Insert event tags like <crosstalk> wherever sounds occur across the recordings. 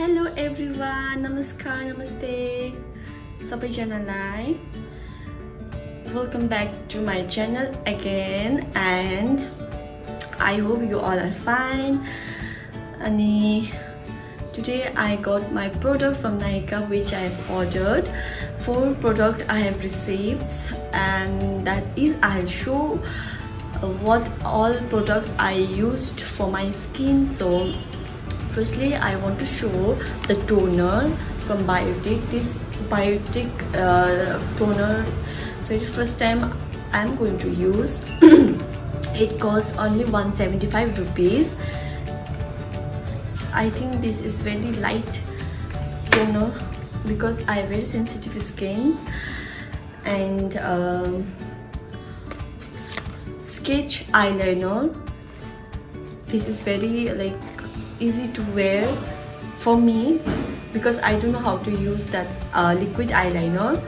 Hello everyone! Namaskar! Namaste! Sabay Janalai! Welcome back to my channel again and I hope you all are fine. Ani, today I got my product from Nykaa which I have ordered. Four product I have received and that is I'll show what all product I used for my skin. So firstly i want to show the toner from biotic this biotic uh, toner very first time i'm going to use. <clears throat> It costs only 175 rupees. I think this is very light toner because i have very sensitive skin. And um, sketch eyeliner. This is very like easy to wear for me because I don't know how to use that uh, liquid eyeliner.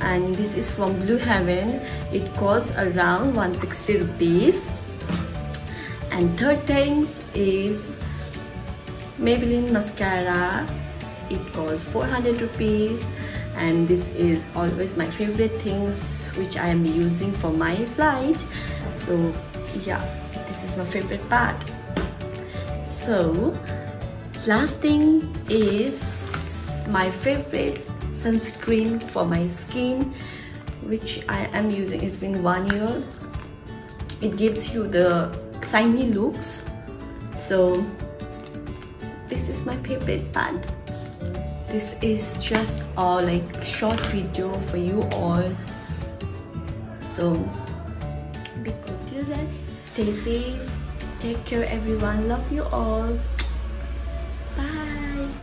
And this is from Blue Heaven. It costs around 160 rupees. And third thing is Maybelline mascara. It costs 400 rupees. And this is always my favorite things which I am using for my flight. So yeah this is my favorite part so last thing is my favorite sunscreen for my skin which I am using. It's been one year. It gives you the shiny looks. So this is my favorite part. This is just a like short video for you all. So be good till then. Stay safe Take care everyone. Love you all. Bye.